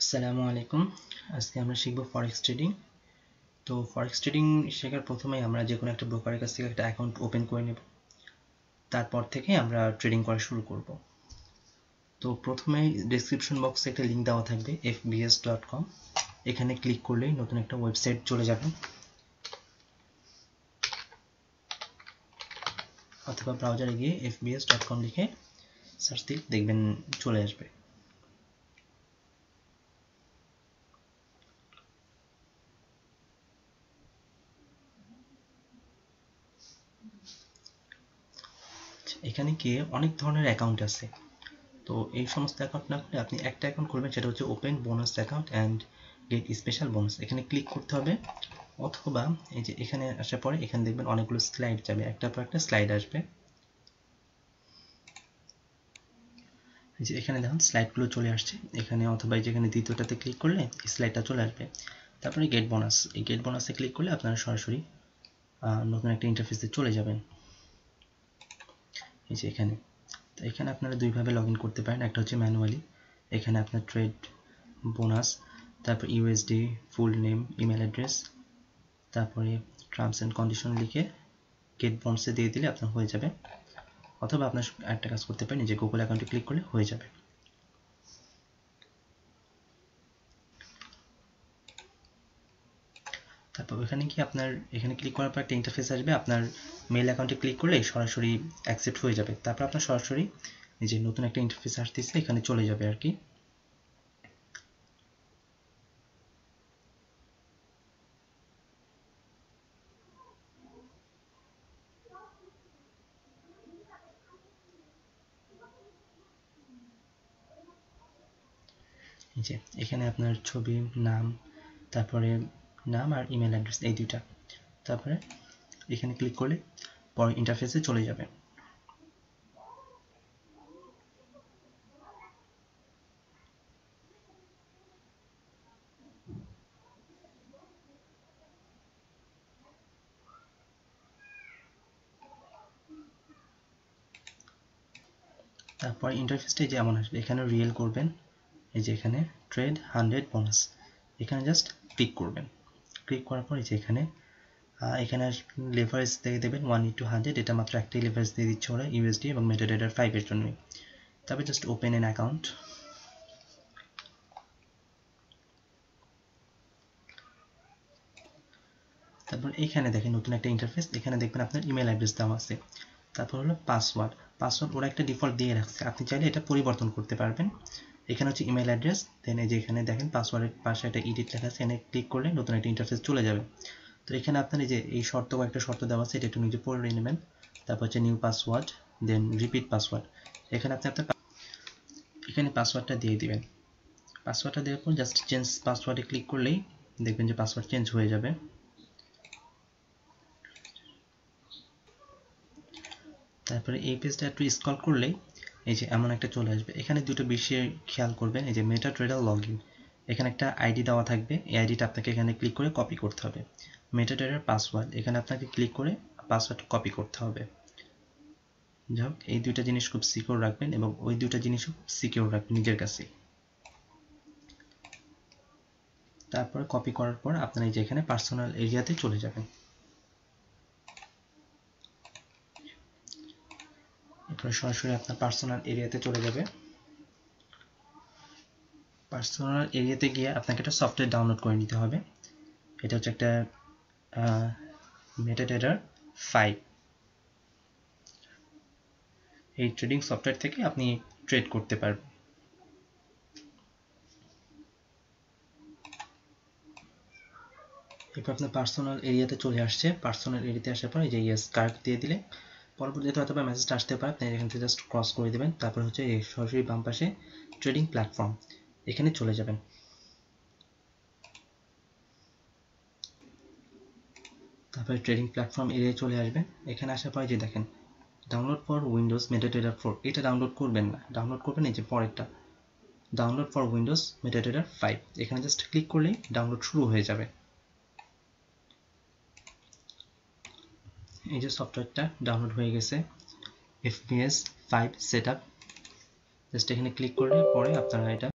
আসসালামু আলাইকুম। আজকে আমরা শিখব ফরেক্স ট্রেডিং তো ফরেক্স ট্রেডিং শেখার প্রথমেই আমরা যে কোনো একটা ব্রোকারের কাছ থেকে একটা অ্যাকাউন্ট ওপেন করে নেব। তারপর থেকে আমরা ট্রেডিং করা শুরু করব। তো প্রথমে ডেসক্রিপশন বক্সে একটা লিঙ্ক দেওয়া থাকবে ফবিএস ডট কম এখানে ক্লিক করলেই নতুন একটা ওয়েবসাইট চলে যাবে। অথবা ব্রাউজারে গিয়ে ফবিএস ডট কম লিখে সার্চ দিলে দেখবেন চলে আসবে। এখানে গিয়ে অনেক ধরনের অ্যাকাউন্ট আছে। তো এই সমস্ত অ্যাকাউন্ট না করে আপনি একটা অ্যাকাউন্ট করবেন সেটা হচ্ছে open bonus account and get special bonus এখানে ক্লিক করতে হবে, অথবা এই যে এখানে আসার পরে এখানে দেখবেন অনেকগুলো স্লাইড যাবে, একটার পর একটা স্লাইড আসবে। যে এখানে দেখুন স্লাইডগুলো চলে আসছে, এখানে অথবা যেখানে দ্বিতীয়টাতে ক্লিক করলে স্লাইডটা চলে আসবে। তারপরে গেট বোনাস এই গেট বোনাসে ক্লিক করলে আপনারা সরাসরি নতুন একটা ইন্টারফেসে চলে যাবেন। এই যে এখানে। তো এখানে আপনারা দুইভাবে লগ করতে পারেন। একটা হচ্ছে ম্যানুয়ালি এখানে আপনার ট্রেড বোনাস তারপর USD full name email address তারপরে টার্মস অ্যান্ড কন্ডিশন লিখে গেট বন্ডসে দিয়ে দিলে আপনার হয়ে যাবে। অথবা আপনার একটা কাজ করতে পারেন যে গুগল অ্যাকাউন্টে ক্লিক করলে হয়ে যাবে। তারপর এখানে কি আপনার, এখানে ক্লিক করার পর একটা ইন্টারফেস আসবে, আপনার মেল অ্যাকাউন্টে ক্লিক করলে সরাসরি অ্যাকসেপ্ট হয়ে যাবে। তারপর আপনার সরাসরি যে নতুন একটা ইন্টারফেস আসতেছে, এখানে চলে যাবে আর কি। যে এখানে আপনার ছবি, নাম, তারপরে নাম আর ইমেল অ্যাড্রেস এই দুইটা। তারপরে এখানে ক্লিক করলে পরে ইন্টারফেসে চলে যাবে। তারপর ইন্টারফেসটাই যেমন আসবে। এখানে রিয়েল করবেন। এই যে এখানে ট্রেড হান্ড্রেড বোনাস এখানে জাস্ট ক্লিক করবেন। ক্লিক করার পর যে এখানে এখানে লেভারেজ দিয়ে দেবেন ওয়ান টু হান্ড্রেড এটা মাত্র একটাই লেভারেজ দিয়ে দিচ্ছে ওরা ইউএসডি এবং মেটাডেটার ফাইভের জন্যই। তবে জাস্ট ওপেন এন অ্যাকাউন্ট তারপর এখানে দেখেন নতুন একটা ইন্টারফেস এখানে দেখবেন আপনার ইমেল অ্যাড্রেস দেওয়া আছে। তারপর হলো পাসওয়ার্ড পাসওয়ার্ড ওরা একটা ডিফল্ট দিয়ে রাখছে। আপনি চাইলে এটা পরিবর্তন করতে পারবেন। এখানে হচ্ছে ইমেল অ্যাড্রেস দেন এই যে এখানে দেখেন পাসওয়ার্ডের পাশে একটা ইডিট লেখা আছে, এখানে ক্লিক করলে নতুন একটা ইন্টারফেস চলে যাবে। তো এখানে আপনার এই যে এই শর্ত কয়েকটা শর্ত দেওয়া আছে, এটা একটু নিজে পড়ে নেবেন। তারপর হচ্ছে new password then repeat password এখানে আপনি আপনার এখানে পাসওয়ার্ডটা দিয়ে দিবেন। পাসওয়ার্ডটা দেওয়ার পর জাস্ট চেঞ্জ পাসওয়ার্ডে ক্লিক করলেই দেখবেন যে পাসওয়ার্ড চেঞ্জ হয়ে যাবে। তারপরে এই পেজটা একটু স্ক্রল করলেই এই যে এমন একটা চলে আসবে। এখানে দুটো বিষয়ে খেয়াল করবেন, এই যে মেটা ট্রেডার লগ ইন এখানে একটা আইডি দেওয়া থাকবে, এই আইডিটা আপনাকে এখানে ক্লিক করে কপি করতে হবে। মেটা ট্রেডার পাসওয়ার্ড এখানে আপনাকে ক্লিক করে পাসওয়ার্ড কপি করতে হবে। যাই এই দুইটা জিনিস খুব সিকিউর রাখবেন এবং ওই দুইটা জিনিসও সিকিউর রাখবেন নিজের কাছে। তারপরে কপি করার পর আপনারা এই যে এখানে পার্সোনাল এরিয়াতে চলে যাবেন। এরপরে সরাসরি আপনার পার্সোনাল এরিয়াতে চলে যাবে। পার্সোনাল এরিয়াতে গিয়ে আপনাকে একটা সফটওয়্যার ডাউনলোড করে নিতে হবে। এটা হচ্ছে একটা মেটাডেটার ফাইভ এই ট্রেডিং সফটওয়্যার থেকে আপনি ট্রেড করতে পারবেন। এরপর আপনার পার্সোনাল এরিয়াতে চলে আসছে। পার্সোনাল এরিয়াতে আসার পর এই যে ইয়েস কার্ড দিয়ে দিলে পরবর্তীতে হয়তো মেসেজটা আসতে পারে, আপনি এখান থেকে জাস্ট ক্রস করে দেবেন, তারপর হচ্ছে এই সরাসরি বাম পাশে ট্রেডিং প্ল্যাটফর্ম এখানে চলে যাবেন। তারপরে ট্রেডিং প্ল্যাটফর্ম এরিয়ায় চলে আসবেন, এখানে আসার পরে যে দেখেন download for Windows MetaTrader four এটা ডাউনলোড করবেন না ডাউনলোড করবেন এই যে পরেরটা download for Windows MetaTrader five এখানে জাস্ট ক্লিক করলেই ডাউনলোড শুরু হয়ে যাবে। এই যে সফটওয়্যারটা ডাউনলোড হয়ে গেছে FPS five set up just এখানে ক্লিক করলে পরে আপনারা এটা